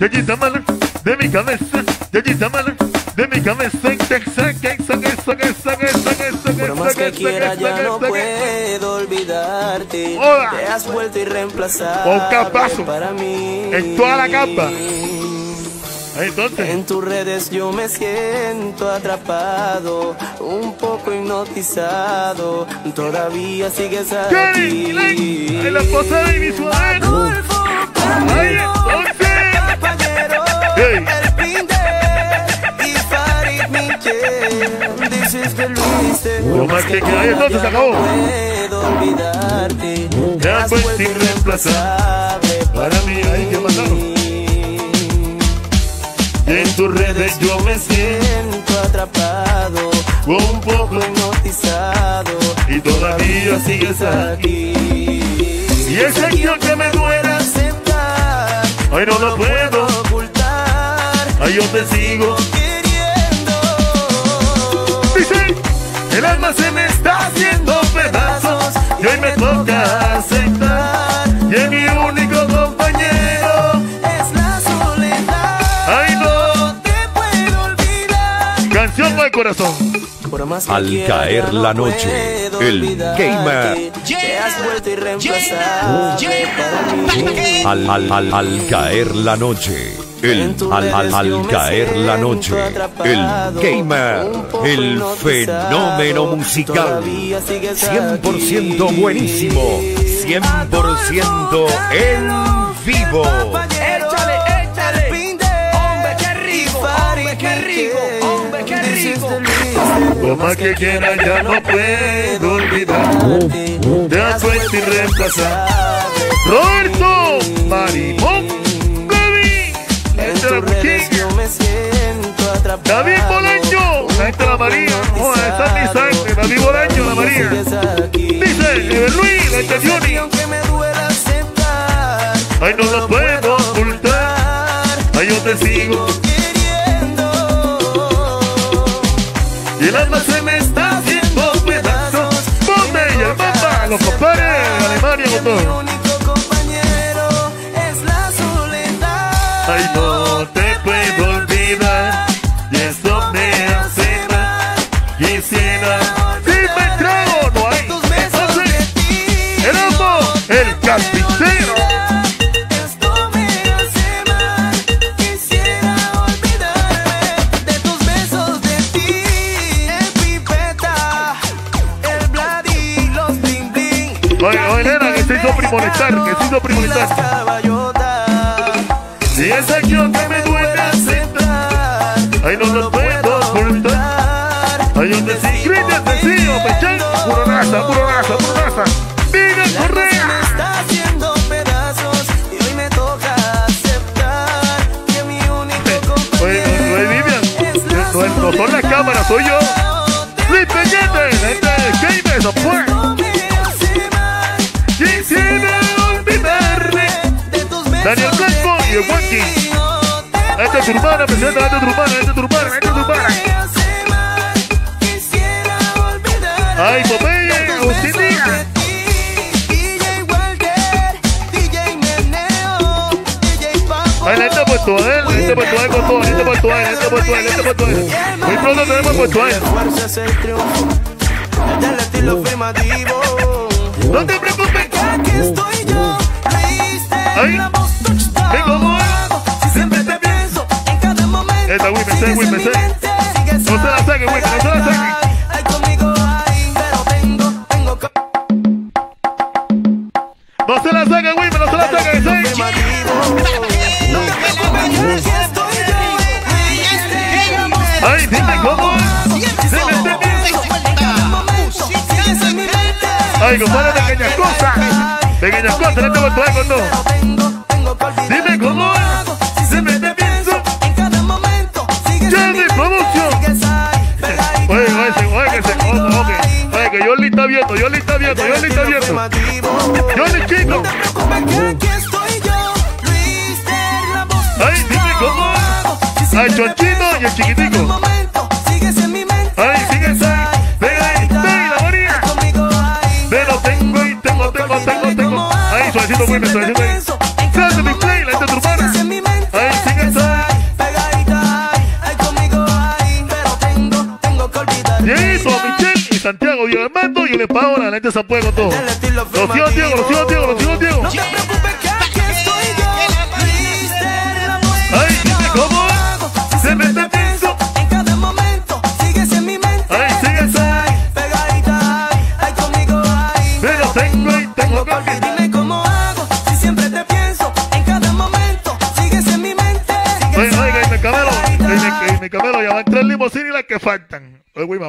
Yayita mala de mi cabeza, yayita mala de mi cabeza, Por más que quiera ya no puedo olvidarte. Te has vuelto irreemplazable para mí. En toda la capa. Entonces, En tus redes yo me siento atrapado, un poco hipnotizado. Todavía sigues aquí. en la esposa de mi. Adolfo, de Lo más que queda, entonces acabó. puedo olvidarte. Ya pues, irreemplazable. Para mí, ay, ¿qué pasaron? Y en tus redes yo me siento atrapado, un poco hipnotizado. y todavía sigues aquí. Y ese acción que me duele, aceptar, ay no lo puedo, yo te sigo. queriendo. Dice, el alma se me está haciendo pedazos y hoy me toca aceptar. Y es mi único compañero, Es la soledad. ay no, No te puedo olvidar. canción para el corazón. Por más que Al quiera, caer no la noche, el gamer. Al, al, al, al caer la noche. El, al, al, al caer la noche. El gamer. El fenómeno musical. 100% buenísimo. 100% en vivo. Échale, échale. Hombre, qué rico. Hombre, qué rico. Hombre, qué rico. Por más que quiera ya no puedo olvidar. Te has vuelto irreemplazable. Roberto Marimón. Tus la cuchilla. David. La gente de la María. Oh, esa es mi sangre. David Bolaño, la María. Dice Ever Luis, la gente de Johnny. Ay, no lo puedo ocultar. Ay, yo te sigo. queriendo. Y el alma se me está el carpintero. Esto me hace mal. Quisiera olvidarme de tus besos de ti. El pipeta, el Vladi, los bling bling. Oye, oye, nena, que Y esa que me duele aceptar. Ay, no lo puedo No, son las cámaras, soy yo. Luis Peñete, gente de Game, mal Quisiera olvidarme. Daniel Blanco y el de Juanqui. ti. No te La gente turbana, presidente, turbana, la gente turbana. me hace mal. Quisiera olvidarme Ay, Popeye, DJ Papo. Ay, la gente de Puerto Puerto Él con todo, Él, la gente de Puerto Él. Muy pronto tenemos Puerto Él. Fuerza es el triunfo del estilo afirmativo. No te preocupes. Aquí estoy yo, leíste Ay. la voz touchdown. Ven como Si siempre te pienso en cada momento. Esta, güey, me sé, sigues güey, en me mi sé. mente, sigues No se la saque, güey, no se la saque. Ay, compadre, pequeñas cosas. Pequeñas cosas, de Puerto Él con todo. Dime cómo es. Se me te pienso. Ahí, pegadito Oye, oye, oye, que se ok. Oye, que yo le está viendo, yo le está viendo, yo le está viendo. Yo le chico. No te preocupes que aquí estoy yo, Luis de la voz. Ay, dime cómo. Ay, Chonchito y el chiquitico. mandando buen mensaje. Mi play, la gente urbana. Ahí sí que. Dieguito, Michelle y Santiago, Diego Armando y el Paola, la gente se apuesta con todo. Los tíos Diego, los tíos Diego, los tíos Diego. Que faltan. Oye, güey, mamá.